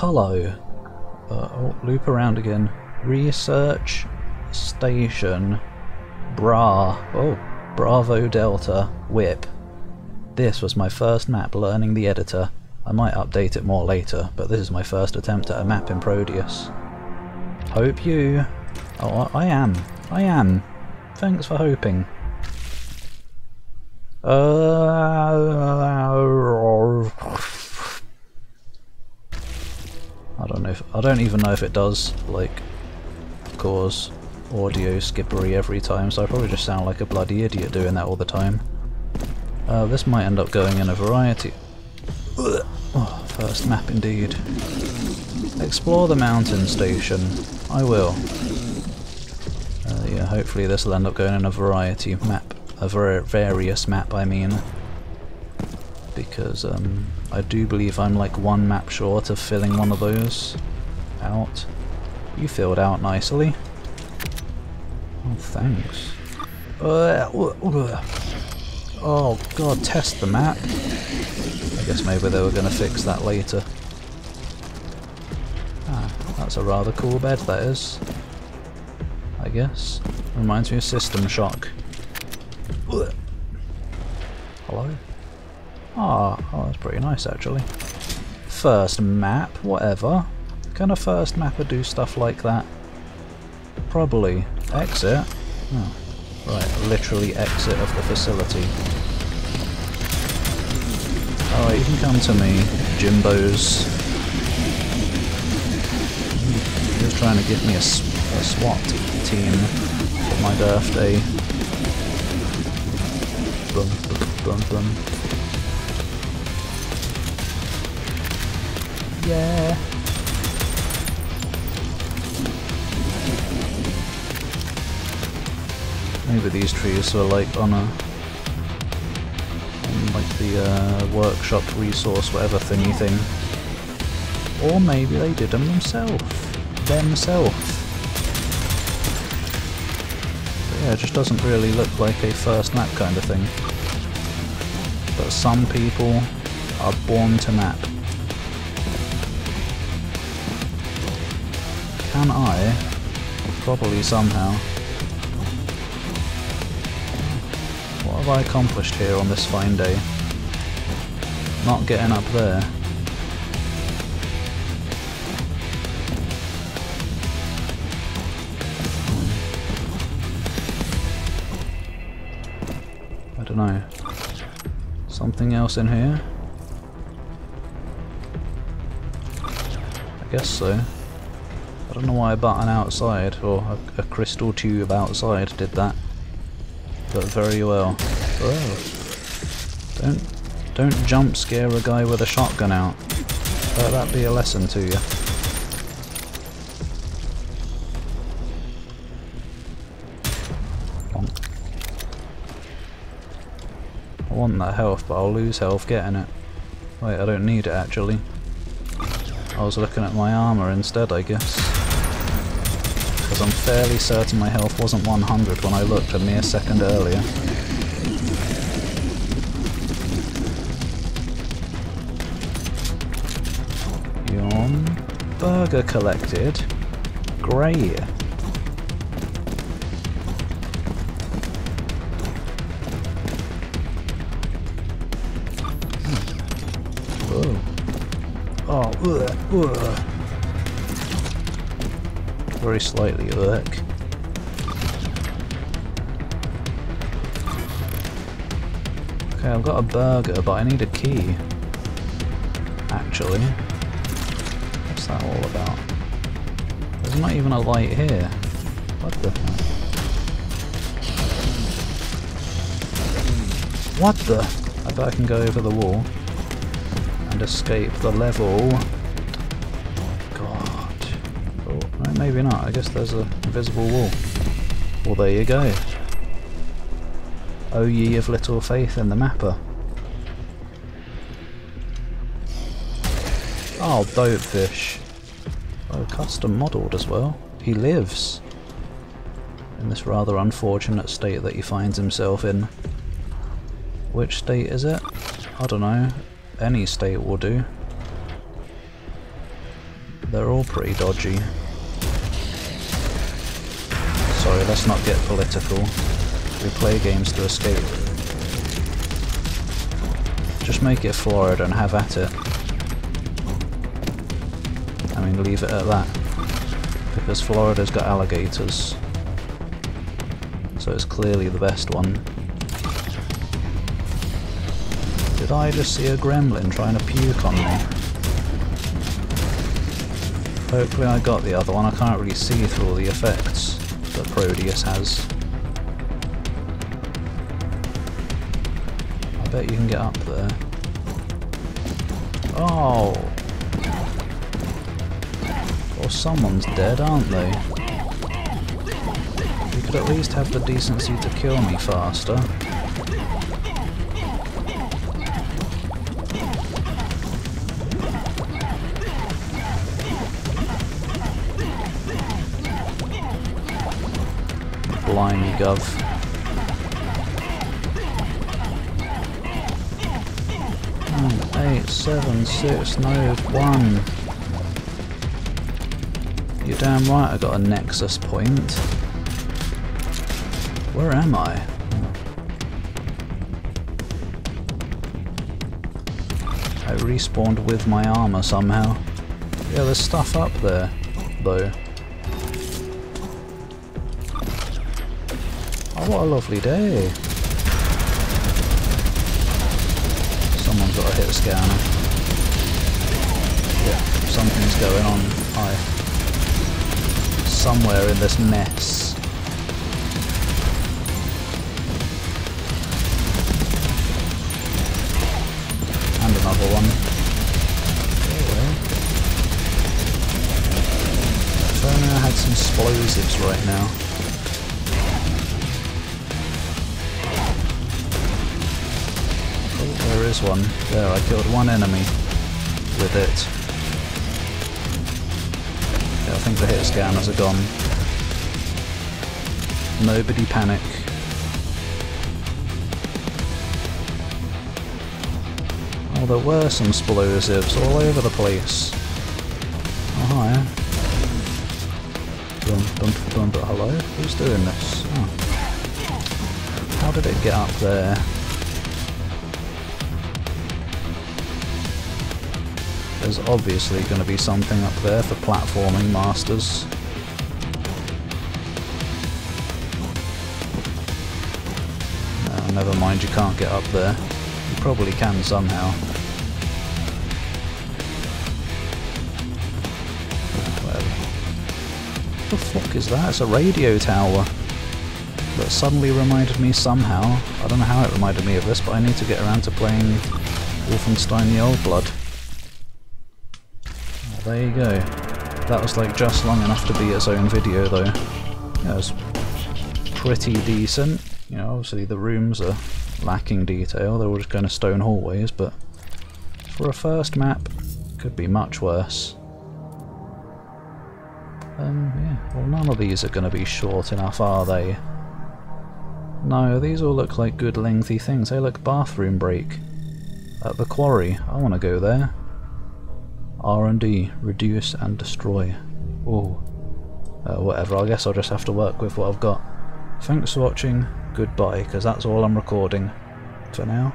Hello. Uh, oh, loop around again. Research station. Bra. Oh, Bravo Delta. Whip. This was my first map learning the editor. I might update it more later, but this is my first attempt at a map in Prodeus. Hope you... Oh, I am. I am. Thanks for hoping. Uh, if I don't even know if it does like cause audio skippery every time, so I probably just sound like a bloody idiot doing that all the time. Uh, this might end up going in a variety. Oh, first map indeed. Explore the mountain station. I will. Uh, yeah, hopefully this will end up going in a variety map. A ver various map, I mean. Because um, I do believe I'm like one map short of filling one of those out. You filled out nicely. Oh, thanks. Uh, oh god, test the map. I guess maybe they were going to fix that later. Ah, that's a rather cool bed, that is. I guess. Reminds me of System Shock. Hello? Ah, oh, that's pretty nice actually. First map, whatever. Can a first mapper do stuff like that? Probably. Exit? Oh. Right, literally exit of the facility. Alright, you can come to me, Jimbos. He was trying to give me a, a SWAT team for my birthday. Bum, bum, bum, bum. Yeah. Maybe these trees are like on a on like the uh, workshop resource whatever thingy thing. Or maybe they did them themselves. Themselves. yeah, it just doesn't really look like a first map kind of thing. But some people are born to map. Can I? Probably somehow. What have I accomplished here on this fine day? Not getting up there. I don't know. Something else in here? I guess so. I don't know why a button outside, or a, a crystal tube outside did that. But very well. Oh. Don't, don't jump scare a guy with a shotgun out. Let that be a lesson to you. I want that health, but I'll lose health getting it. Wait, I don't need it actually. I was looking at my armour instead, I guess. Because I'm fairly certain my health wasn't 100 when I looked a mere second earlier. Yawn. Burger collected. Grey. Whoa. Oh, ugh, ugh. Very slightly ugh. Okay, I've got a burger, but I need a key. Actually. What's that all about? There's not even a light here. What the hell? What the? I bet I can go over the wall and escape the level. Maybe not. I guess there's a invisible wall. Well, there you go. O ye of little faith in the mapper. Oh, boatfish. Oh, custom modelled as well. He lives in this rather unfortunate state that he finds himself in. Which state is it? I don't know. Any state will do. They're all pretty dodgy. Sorry, let's not get political. We play games to escape. Just make it Florida and have at it. I mean, leave it at that. Because Florida's got alligators. So it's clearly the best one. Did I just see a gremlin trying to puke on me? Hopefully I got the other one, I can't really see through all the effects that Prodeus has. I bet you can get up there. Oh! Or someone's dead, aren't they? You could at least have the decency to kill me faster. Blimey, Gov. Nine, eight, seven, six. You're damn right I got a nexus point. Where am I? I respawned with my armor somehow. Yeah, there's stuff up there, though. Oh, what a lovely day. Someone's got a hit a scanner. Yeah, something's going on. Hi. Somewhere in this mess. And another one. I had some explosives right now. Is one. There, I killed one enemy with it. Yeah, I think the hit scanners are gone. Nobody panic. Oh, there were some explosives all over the place. Oh, hi. Dun, dun, dun, hello? Who's doing this? Oh. How did it get up there? There's obviously going to be something up there for platforming masters. No, never mind, you can't get up there. You probably can somehow. What the fuck is that? It's a radio tower. That suddenly reminded me somehow. I don't know how it reminded me of this, but I need to get around to playing Wolfenstein the Old Blood there you go. That was like just long enough to be its own video though. It was pretty decent. You know, obviously the rooms are lacking detail, they're all just kind of stone hallways, but for a first map, could be much worse. Um, yeah, well none of these are going to be short enough, are they? No, these all look like good lengthy things. They look bathroom break. At the quarry, I want to go there. R&D, reduce and destroy. Oh, uh, whatever, I guess I'll just have to work with what I've got. Thanks for watching, goodbye, because that's all I'm recording for now.